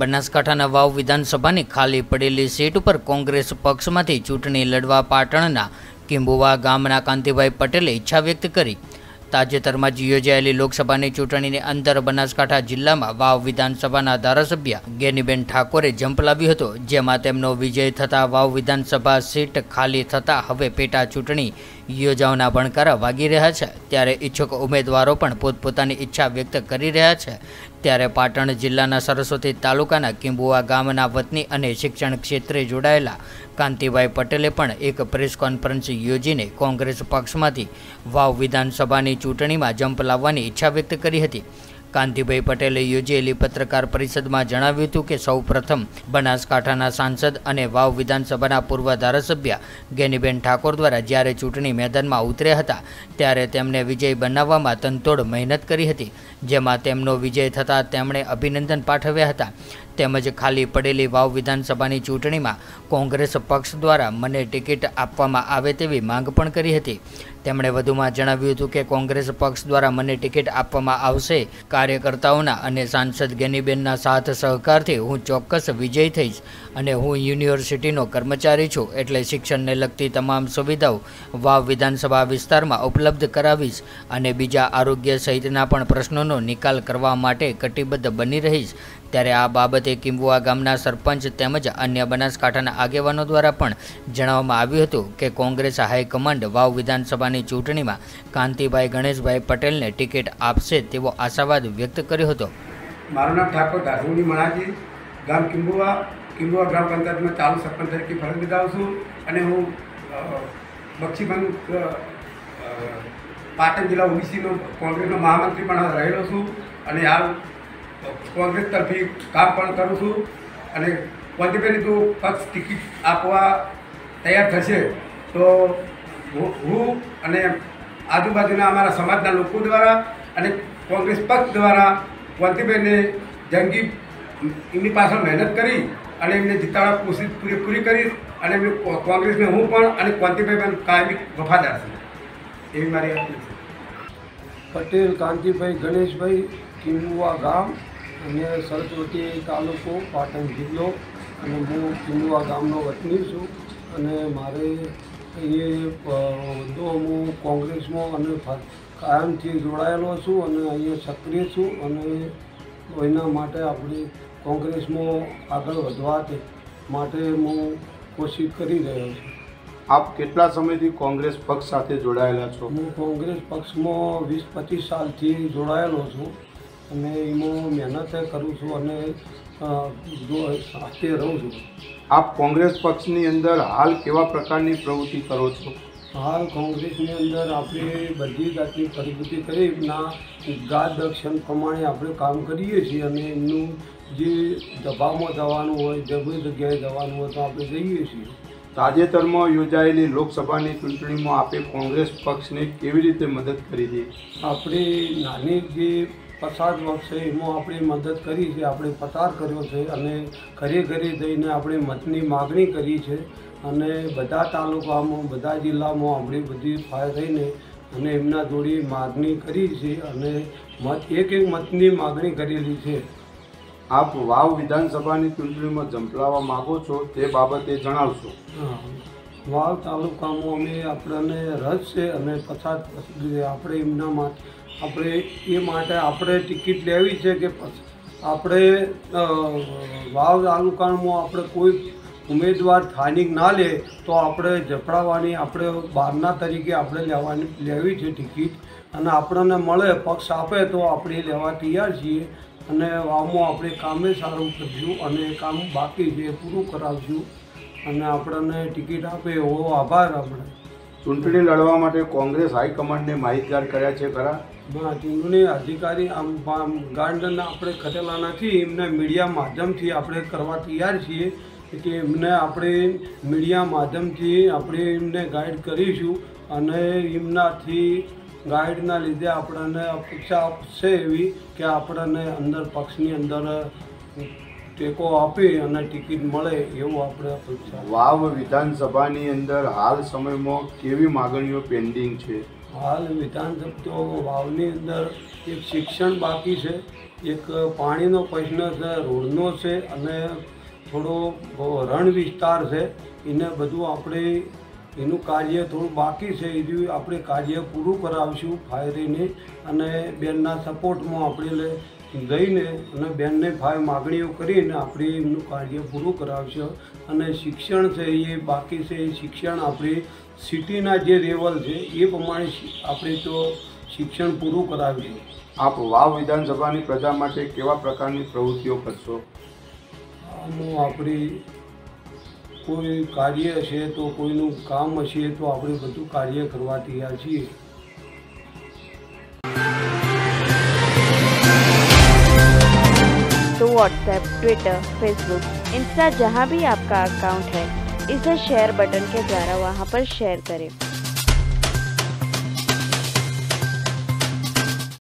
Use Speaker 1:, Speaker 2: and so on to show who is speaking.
Speaker 1: બનાસકાંઠાના વાવ વિધાનસભાની ખાલી પડેલી સીટ ઉપર કોંગ્રેસ પક્ષમાંથી ચૂંટણી લડવા પાટણના કિંબુવા ગામના કાંતિભાઈ પટેલે ઈચ્છા વ્યક્ત કરી. તાજેતરમાં જ યોજાયેલી લોકસભાની ચૂંટણીની અંદર બનાસકાંઠા જિલ્લામાં વાવ વિધાનસભાના ધારાસભ્ય ગેનીબેન ઠાકોરે જંપ લાવ્યો હતો, જેમાં તેમનો વિજય થતાં વાવ વિધાનસભા સીટ ખાલી થતાં હવે પેટા ચૂંટણી યોજાવાના ભણકારા વાગી રહ્યા છે. ત્યારે ઈચ્છુક ઉમેદવારો પણ પોતપોતાની ઈચ્છા વ્યક્ત કરી રહ્યા છે. ત્યારે પાટણ જિલ્લાના સરસ્વતી તાલુકાના કિંબુઆ ગામના વતની અને શિક્ષણ ક્ષેત્રે જોડાયેલા કાંતિભાઈ પટેલે પણ એક પ્રેસ કોન્ફરન્સ યોજીને કોંગ્રેસ પક્ષમાંથી વાવ વિધાનસભાની ચૂંટણીમાં જંપ લાવવાની ઈચ્છા વ્યક્ત કરી હતી. કાંતિભાઈ પટેલે યોજેલી પત્રકાર પરિષદમાં જણાવ્યું હતું કે સૌ પ્રથમ બનાસકાંઠાના સાંસદ અને વાવ વિધાનસભાના પૂર્વ ધારાસભ્ય ગેનીબેન ઠાકોર દ્વારા જ્યારે ચૂંટણી મેદાનમાં ઉતર્યા હતા, ત્યારે તેમને વિજય બનાવવામાં તનતોડ મહેનત કરી હતી. જેમાં તેમનો વિજય થતાં તેમણે અભિનંદન પાઠવ્યા હતા. તેમજ ખાલી પડેલી વાવ વિધાનસભાની ચૂંટણીમાં કોંગ્રેસ પક્ષ દ્વારા મને ટિકિટ આપવામાં આવે તેવી માંગ પણ કરી હતી. તેમણે વધુમાં જણાવ્યું હતું કે કોંગ્રેસ પક્ષ દ્વારા મને ટિકિટ આપવામાં આવશે. કાર્યકર્તાઓના અને સાંસદ ગેનીબેનના સાથ સહકારથી હું ચોક્કસ વિજય થઈશ અને હું યુનિવર્સિટીનો કર્મચારી છું એટલે શિક્ષણને લગતી તમામ સુવિધાઓ વાવ વિધાનસભા વિસ્તારમાં ઉપલબ્ધ કરાવીશ અને બીજા આરોગ્ય સહિતના પણ પ્રશ્નોનો નિકાલ કરવા માટે કટિબદ્ધ બની રહીશ. ત્યારે આ બાબતે કિંબુઆ ગામના સરપંચ તેમજ અન્ય બનાસકાંઠાના આગેવાનો દ્વારા પણ જણાવવામાં આવ્યું હતું કે કોંગ્રેસ હાઈકમાન્ડ વાવ વિધાનસભાની ચૂંટણીમાં કાંતિભાઈ ગણેશભાઈ પટેલને ટિકિટ આપશે તેવો આશાવાદ વ્યક્ત કર્યો હતો.
Speaker 2: મારું નામ ઠાકોર દાસુની મણાજી, ગામ કિંબુવા કિંબુવા ગ્રામ પંચાયતમાં ચાલુ સરપંચ તરીકે ફરજ બજાવું છું અને હું બક્ષીબંધ પાટણ જિલ્લા ઓબીસીનો કોંગ્રેસનો મહામંત્રી પણ રહેલો છું અને હાલ કોંગ્રેસ તરફી કામ પણ કરું છું અને કોંતીભાઈની જો પક્ષ ટિકિટ આપવા તૈયાર થશે, તો હું અને આજુબાજુના અમારા સમાજના લોકો દ્વારા અને કોંગ્રેસ પક્ષ દ્વારા કોંતિબેને જંગી એમની પાછળ મહેનત કરી અને એમને જીતાડવા કોશિશ પૂરેપૂરી કરીશ અને એમને કોંગ્રેસને હું પણ અને કોંતિભાઈ પણ કાયમી વફાદાર છું. એવી મારી અપીલ છે.
Speaker 3: પટેલ, કાંતિભાઈ, ગણેશભાઈ કિંબુવા ગામ અને સરસ્વતી તાલુકો પાટણ જિલ્લો અને હું કિંબુવા ગામનો વતની છું અને મારે અહીંયા વધુ હું કોંગ્રેસમાં અને કાયમથી જોડાયેલો છું અને અહીંયા સક્રિય છું અને એના માટે આપણે કોંગ્રેસમાં આગળ વધવા માટે હું કોશિશ કરી રહ્યો છું.
Speaker 4: આપ કેટલા સમયથી કોંગ્રેસ પક્ષ સાથે જોડાયેલા છો?
Speaker 3: હું કોંગ્રેસ પક્ષમાં વીસ પચીસ સાલથી જોડાયેલો છું. અને એમાં મહેનત કરું છું અને સાથે રહું છું.
Speaker 4: આપ કોંગ્રેસ પક્ષની અંદર હાલ કેવા પ્રકારની પ્રવૃત્તિ કરો છો?
Speaker 3: હાલ કોંગ્રેસની અંદર આપણે બધી જાતની પ્રવૃત્તિ કરી એમના માર્ગદર્શન પ્રમાણે આપણે કામ કરીએ છીએ અને એમનું જે દબાવમાં જવાનું હોય જબરી જગ્યાએ જવાનું હોય તો આપણે જઈએ છીએ.
Speaker 4: તાજેતરમાં યોજાયેલી લોકસભાની ચૂંટણીમાં આપે કોંગ્રેસ પક્ષને કેવી રીતે મદદ કરી હતી
Speaker 3: આપણે નાની જે પસાર છે એમાં આપણે મદદ કરી છે આપણે પસાર કર્યો છે અને ઘરે ઘરે જઈને આપણે મતની માગણી કરી છે અને બધા તાલુકામાં બધા જિલ્લામાં આપણે બધી ફાય થઈને અને એમના જોડી માગણી કરી છે અને મત એક એક મતની માગણી કરેલી છે
Speaker 4: આપ વાવ વિધાનસભાની ચૂંટણીમાં ઝંપલાવવા માગો છો તે બાબતે જણાવશો.
Speaker 3: વાવ તાલુકામાં અમે આપણને રસ છે અને પછાત આપણે એમના માટે આપણે એ માટે આપણે ટિકિટ લેવી છે કે આપણે વાવ તાલુકામાં આપણે કોઈ ઉમેદવાર સ્થાનિક ના લે, તો આપણે જપડાવાની આપણે બહારના તરીકે આપણે લેવાની, લેવી છે ટિકિટ. અને આપણને મળે, પક્ષ આપે, તો આપણે લેવા તૈયાર છીએ. અને વાવમાં આપણે કામે સારું કરીશું અને કામ બાકી છે પૂરું કરાવશું. અને આપણને ટિકિટ આપે એવો આભાર આપણે.
Speaker 4: ચૂંટણી લડવા માટે કોંગ્રેસ હાઈકમાન્ડને માહિતગાર કર્યા છે ખરા?
Speaker 3: હા, ચૂંટણી અધિકારી ગાર્ડન આપણે ખતેલા નથી, એમને મીડિયા માધ્યમથી આપણે કરવા તૈયાર છીએ કે એમને આપણે મીડિયા માધ્યમથી આપણે એમને ગાઈડ કરીશું અને એમનાથી ગાઈડના લીધે આપણને અપેક્ષા છે એવી કે આપણને અંદર પક્ષની અંદર ટેકો આપે અને ટિકિટ મળે એવું આપણે અપેક્ષા.
Speaker 4: વાવ વિધાનસભાની અંદર હાલ સમયમાં કેવી માગણીઓ પેન્ડિંગ છે?
Speaker 3: હાલ વિધાનસભા વાવની અંદર એક શિક્ષણ બાકી છે એક પાણીનો પ્રશ્ન છે રોડનો છે અને થોડો રણ વિસ્તાર છે. એને બધું આપણે એનું કાર્ય થોડું બાકી છે એ આપણે કાર્ય પૂરું કરાવશું ફાયરીને અને બેનના સપોર્ટમાં આપણે લે અને બેનને ફાય માગણીઓ કરીને આપણે એમનું કાર્ય પૂરું કરાવશે. અને શિક્ષણ છે એ બાકી છે એ શિક્ષણ આપણે સિટીના જે લેવલ છે એ પ્રમાણે આપણે તો શિક્ષણ પૂરું કરાવીશું
Speaker 4: આપ વાવ વિધાનસભાની પ્રજા માટે કેવા પ્રકારની પ્રવૃત્તિઓ કરશો?
Speaker 3: આમાં આપણી કોઈ કાર્ય હશે તો કોઈનું કામ હશે તો આપણે બધું કાર્ય કરવા તૈયાર છીએ.
Speaker 5: व्हाट्सएप ट्विटर फेसबुक इंस्टा जहाँ भी आपका अकाउंट है इसे शेयर बटन के द्वारा वहाँ पर शेयर करें